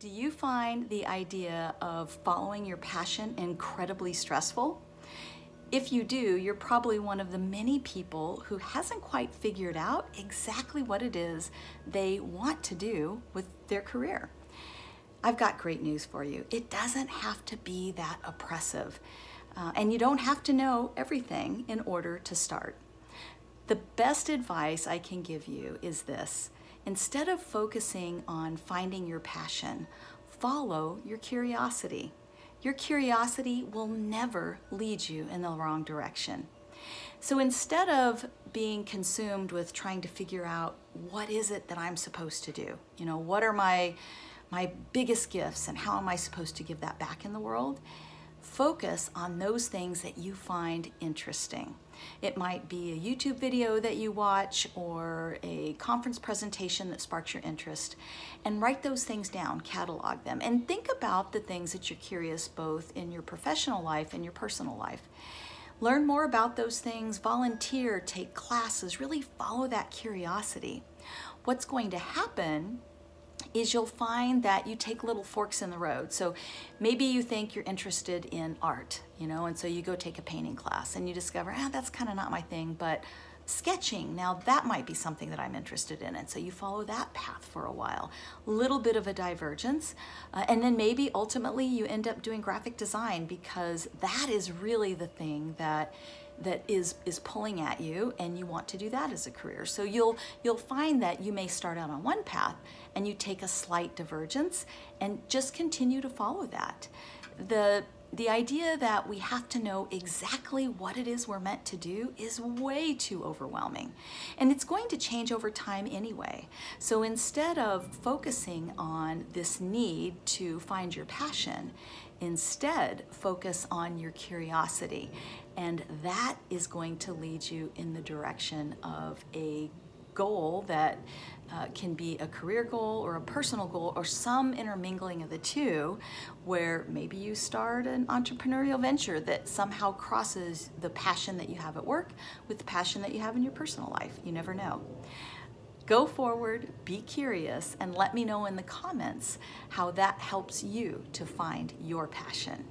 Do you find the idea of following your passion incredibly stressful? If you do, you're probably one of the many people who hasn't quite figured out exactly what it is they want to do with their career. I've got great news for you. It doesn't have to be that oppressive, uh, and you don't have to know everything in order to start. The best advice I can give you is this Instead of focusing on finding your passion, follow your curiosity. Your curiosity will never lead you in the wrong direction. So instead of being consumed with trying to figure out what is it that I'm supposed to do, you know, what are my my biggest gifts and how am I supposed to give that back in the world? Focus on those things that you find interesting. It might be a YouTube video that you watch or a conference presentation that sparks your interest. And write those things down, catalog them, and think about the things that you're curious both in your professional life and your personal life. Learn more about those things, volunteer, take classes, really follow that curiosity. What's going to happen is you'll find that you take little forks in the road. So maybe you think you're interested in art, you know, and so you go take a painting class and you discover, ah, that's kind of not my thing, but sketching, now that might be something that I'm interested in. And so you follow that path for a while. Little bit of a divergence. Uh, and then maybe ultimately you end up doing graphic design because that is really the thing that that is is pulling at you and you want to do that as a career. So you'll you'll find that you may start out on one path and you take a slight divergence and just continue to follow that. The the idea that we have to know exactly what it is we're meant to do is way too overwhelming. And it's going to change over time anyway. So instead of focusing on this need to find your passion, instead focus on your curiosity. And that is going to lead you in the direction of a goal that uh, can be a career goal or a personal goal or some intermingling of the two where maybe you start an entrepreneurial venture that somehow crosses the passion that you have at work with the passion that you have in your personal life. You never know. Go forward, be curious, and let me know in the comments how that helps you to find your passion.